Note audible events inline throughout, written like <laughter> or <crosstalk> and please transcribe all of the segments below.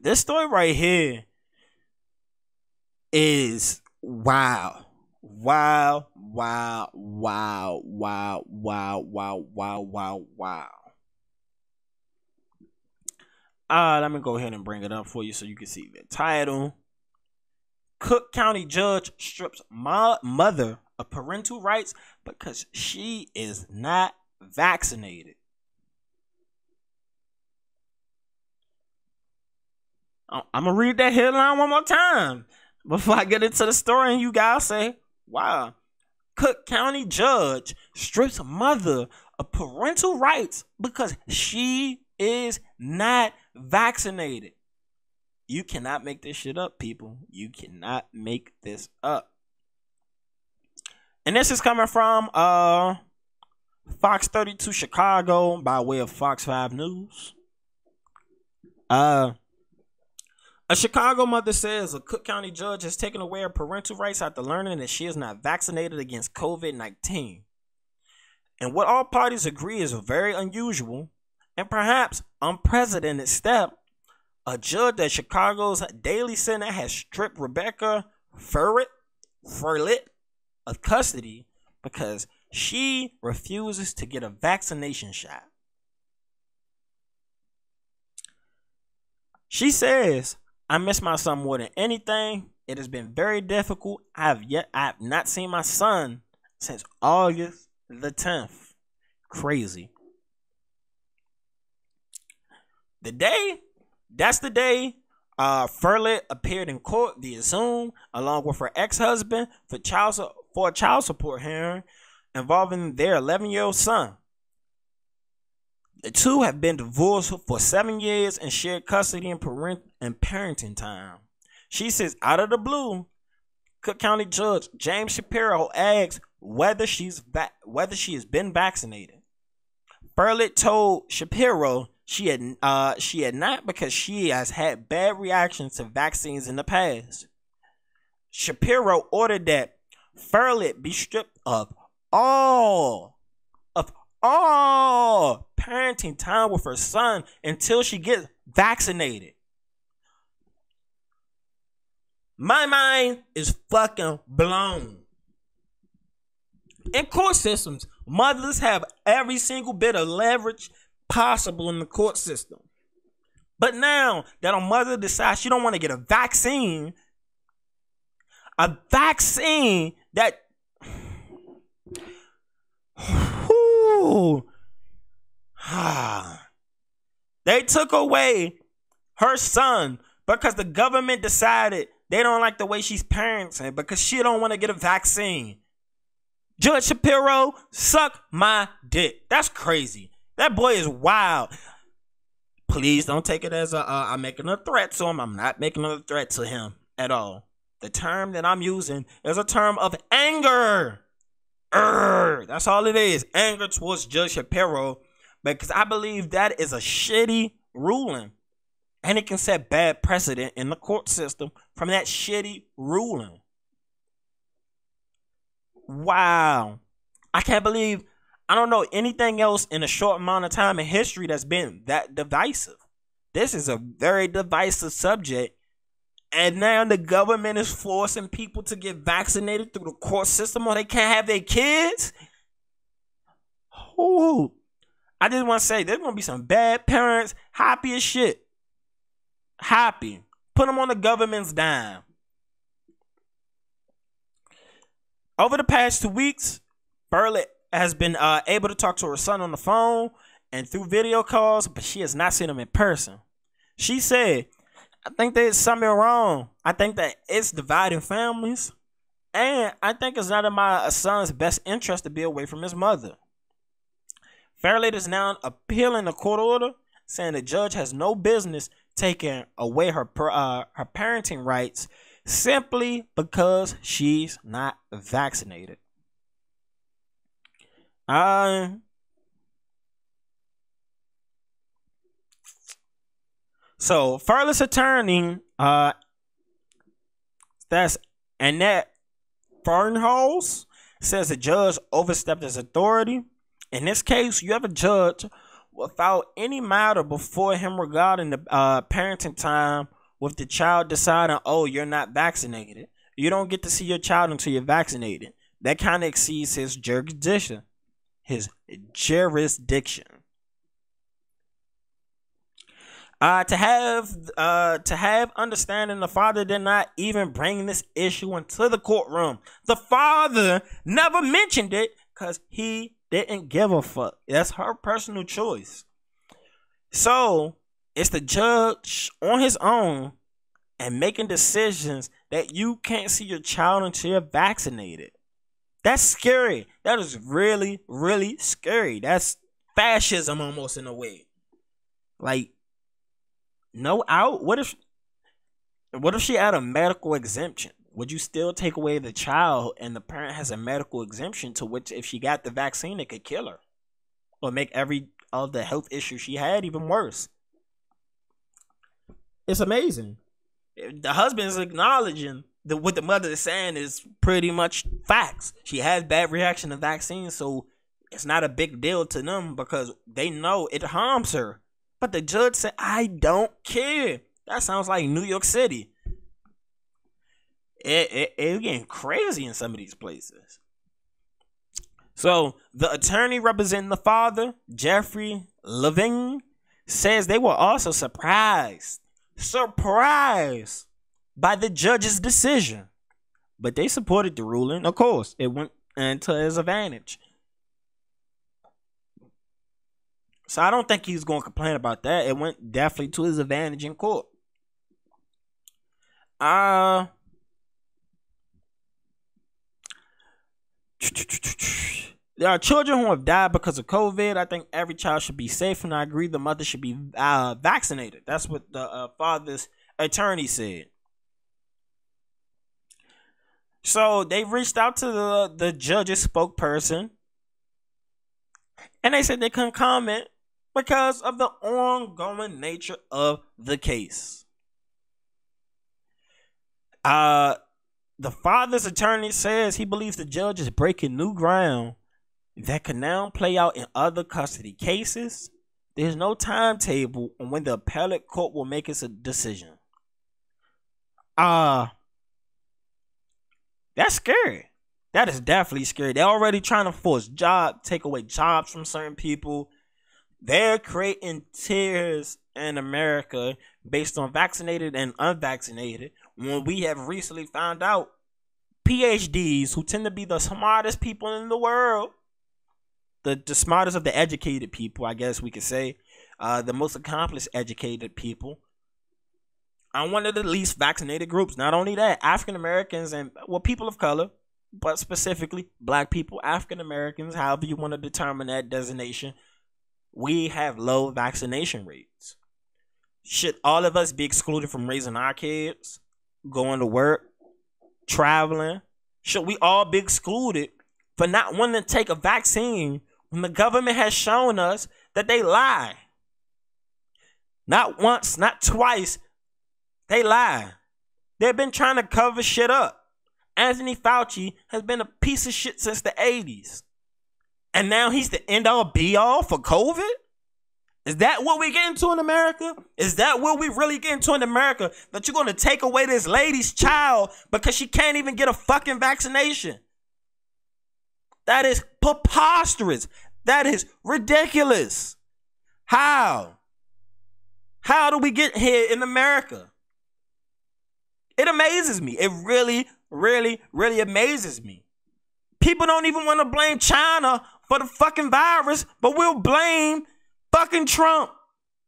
this story right here is wow. Wow, wow, wow, wow, wow, wow, wow, wow, wow. Uh, let me go ahead and bring it up for you so you can see the title. Cook County judge strips my mother of parental rights because she is not vaccinated. I'm gonna read that headline one more time before I get into the story, and you guys say, "Wow." Cook County judge strips mother of parental rights because she is not vaccinated. You cannot make this shit up, people. You cannot make this up. And this is coming from uh Fox 32 Chicago by way of Fox 5 News. Uh a Chicago mother says a Cook County judge has taken away her parental rights after learning that she is not vaccinated against COVID 19. And what all parties agree is a very unusual and perhaps unprecedented step. A judge at Chicago's Daley Center has stripped Rebecca Firlit, Firlit of custody because she refuses to get a vaccination shot. She says, I miss my son more than anything. It has been very difficult. I have yet I have not seen my son since August the 10th. Crazy. The day, that's the day uh Firlit appeared in court via Zoom along with her ex-husband for child for a child support hearing involving their 11-year-old son. The two have been divorced for seven years and shared custody and, parent- and parenting time. She says, out of the blue, Cook County Judge James Shapiro asks whether she's va- whether she has been vaccinated. Firlit told Shapiro she had uh, she had not because she has had bad reactions to vaccines in the past. Shapiro ordered that Firlit be stripped of all all parenting time with her son until she gets vaccinated. My mind is fucking blown. In court systems, mothers have every single bit of leverage possible in the court system. But now that a mother decides she don't want to get a vaccine, a vaccine that <sighs> they took away her son because the government decided they don't like the way she's parenting because she don't want to get a vaccine. Judge Shapiro, suck my dick. That's crazy. That boy is wild. Please don't take it as a uh, I'm making a threat to him. I'm not making a threat to him at all. The term that I'm using is a term of anger. That's all it is. Anger towards Judge Shapiro because I believe that is a shitty ruling. And it can set bad precedent in the court system from that shitty ruling. Wow. I can't believe I don't know anything else in a short amount of time in history that's been that divisive. This is a very divisive subject. And now the government is forcing people to get vaccinated through the court system or they can't have their kids. Ooh. I just want to say there's going to be some bad parents, happy as shit. Happy. Put them on the government's dime. Over the past two weeks, Firlit has been uh, able to talk to her son on the phone and through video calls, but she has not seen him in person. She said, I think there's something wrong. I think that it's dividing families. And I think it's not in my son's best interest to be away from his mother. Firlit is now appealing the court order, saying the judge has no business taking away her uh, her parenting rights simply because she's not vaccinated. Uh, so Firlit's attorney, uh, that's Annette Fernholz, says the judge overstepped his authority. In this case, you have a judge without any matter before him regarding the uh, parenting time with the child deciding, oh, you're not vaccinated. You don't get to see your child until you're vaccinated. That kind of exceeds his jurisdiction. His jurisdiction. Uh, to have uh, to have understanding the father did not even bring this issue into the courtroom. The father never mentioned it because he didn't give a fuck. That's her personal choice. So it's the judge on his own and making decisions that you can't see your child until you're vaccinated. That's scary. That is really, really scary. That's fascism almost in a way. Like, no out. What if what if she had a medical exemption? Would you still take away the child and the parent has a medical exemption to which if she got the vaccine it could kill her? Or make every of the health issue she had even worse. It's amazing. Eh, the husband is acknowledging that what the mother is saying is pretty much facts. She has bad reaction to vaccines, so it's not a big deal to them because they know it harms her. But the judge said, I don't care. That sounds like New York City. It, it, it's getting crazy in some of these places. So the attorney representing the father, Jeffrey Leving, says they were also surprised surprised by the judge's decision. But they supported the ruling. Of course, it went into his advantage. So I don't think he's going to complain about that. It went definitely to his advantage in court. Uh there are children who have died because of COVID. I think every child should be safe, and I agree the mother should be uh, vaccinated. That's what the uh, father's attorney said. So they reached out to the, the judge's spokesperson, and they said they couldn't comment because of the ongoing nature of the case. Uh, the father's attorney says he believes the judge is breaking new ground that can now play out in other custody cases. There's no timetable on when the appellate court will make its decision. Uh that's scary. That is definitely scary. They're already trying to force job, take away jobs from certain people. They're creating tiers in America based on vaccinated and unvaccinated. When we have recently found out PhDs who tend to be the smartest people in the world the, the smartest of the educated people, I guess we could say, uh, the most accomplished educated people, are one of the least vaccinated groups. Not only that, African Americans and well, people of color, but specifically black people, African Americans, however you want to determine that designation, we have low vaccination rates. Should all of us be excluded from raising our kids, going to work, traveling? Should we all be excluded for not wanting to take a vaccine when the government has shown us that they lie. Not once, not twice, they lie. They've been trying to cover shit up. Anthony Fauci has been a piece of shit since the 80s. And now he's the end all be all for COVID? Is that what we get into in America? Is that what we really get into in America? That you're going to take away this lady's child because she can't even get a fucking vaccination? That is preposterous. That is ridiculous. How? How do we get here in America? It amazes me. It really, really, really amazes me. People don't even want to blame China for the fucking virus, but we'll blame fucking Trump.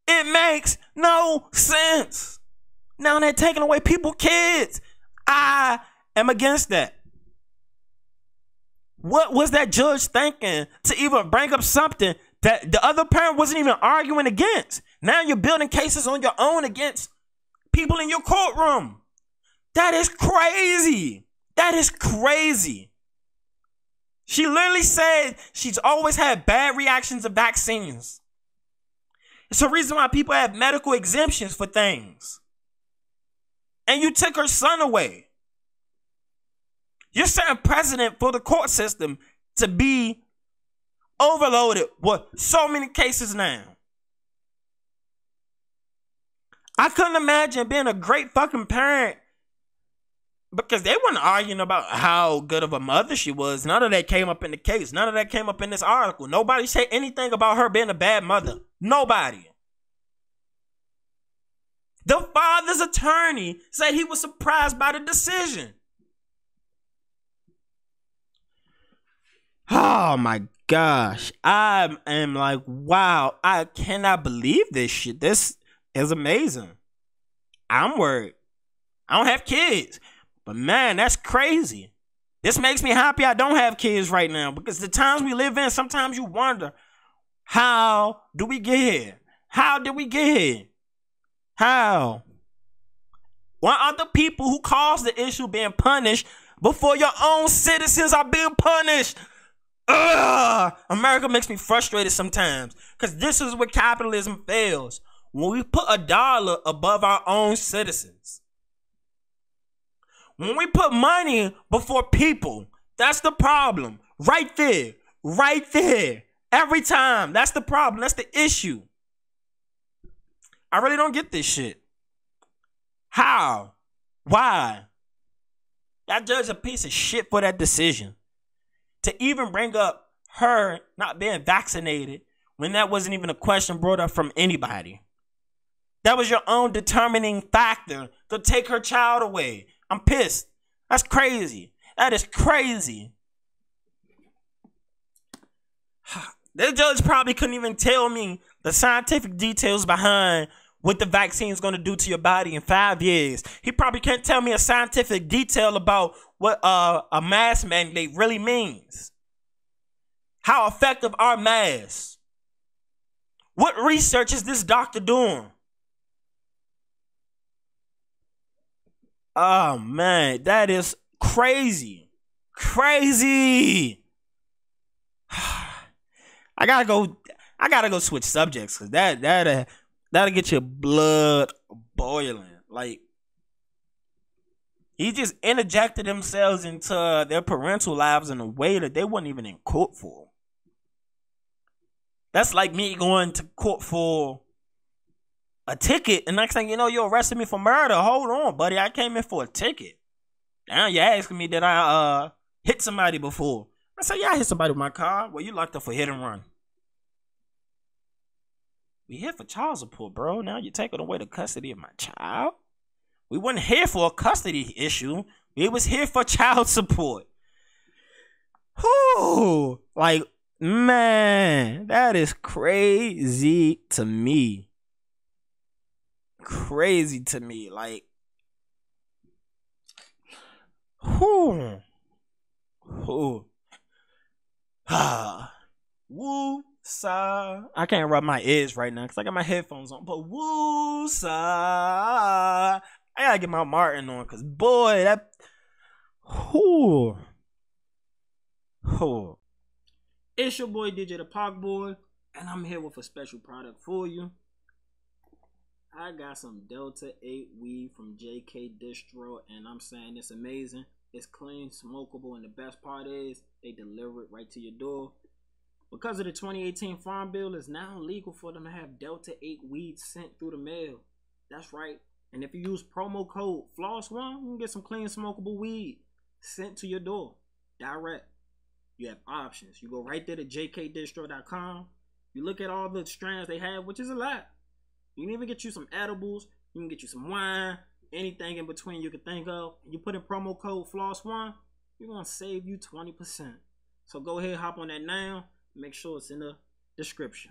It makes no sense. Now they're taking away people's kids. I am against that. What was that judge thinking to even bring up something that the other parent wasn't even arguing against? Now you're building cases on your own against people in your courtroom. That is crazy. That is crazy. She literally said she's always had bad reactions to vaccines. It's the reason why people have medical exemptions for things. And you took her son away. You're setting precedent for the court system to be overloaded with so many cases now. I couldn't imagine being a great fucking parent because they weren't arguing about how good of a mother she was. None of that came up in the case. None of that came up in this article. Nobody said anything about her being a bad mother. Nobody. The father's attorney said he was surprised by the decision. Oh my gosh. I am like, wow, I cannot believe this shit. This is amazing. I'm worried. I don't have kids. But man, that's crazy. This makes me happy I don't have kids right now because the times we live in, sometimes you wonder, how do we get here? How did we get here? How? Why aren't the people who caused the issue being punished before your own citizens are being punished? Ugh! America makes me frustrated sometimes because this is where capitalism fails. When we put a dollar above our own citizens. When we put money before people, that's the problem. Right there. Right there. Every time. That's the problem. That's the issue. I really don't get this shit. How? Why? That judge a piece of shit for that decision. To even bring up her not being vaccinated when that wasn't even a question brought up from anybody. That was your own determining factor to take her child away. I'm pissed. That's crazy. That is crazy. <sighs> The judge probably couldn't even tell me the scientific details behind what the vaccine is going to do to your body in five years. He probably can't tell me a scientific detail about what uh, a mask mandate really means. How effective are masks? What research is this doctor doing? Oh man, that is crazy. Crazy. <sighs> I gotta go. I gotta go switch subjects because that that uh, that'll get your blood boiling. Like he just interjected themselves into their parental lives in a way that they weren't even in court for. That's like me going to court for a ticket. And next thing you know, you're arrested me for murder. Hold on, buddy. I came in for a ticket. Now you're asking me did I uh hit somebody before? I said, yeah, I hit somebody with my car. Well, you locked up for hit and run. We here for child support, bro. Now you're taking away the custody of my child. We weren't here for a custody issue. We was here for child <laughs> support. Whoo! Like, man, that is crazy to me crazy to me. Like, who, who, ah, woo, sa. I can't rub my ears right now because I got my headphones on. But woo, sa. I gotta get my Martin on because boy, that, whoo, whoo. It's your boy DJ the Park Boy, and I'm here with a special product for you. I got some Delta 8 weed from JK Distro, and I'm saying it's amazing. It's clean, smokable, and the best part is they deliver it right to your door. Because of the 2018 Farm Bill, it's now legal for them to have Delta 8 weed sent through the mail. That's right. And if you use promo code FLOSS1, you can get some clean, smokable weed sent to your door direct. You have options. You go right there to jkdistro.com. You look at all the strands they have, which is a lot. You can even get you some edibles. You can get you some wine. Anything in between you can think of. You put in promo code FLOSS1, you're going to save you 20%. So go ahead, hop on that now. Make sure it's in the description.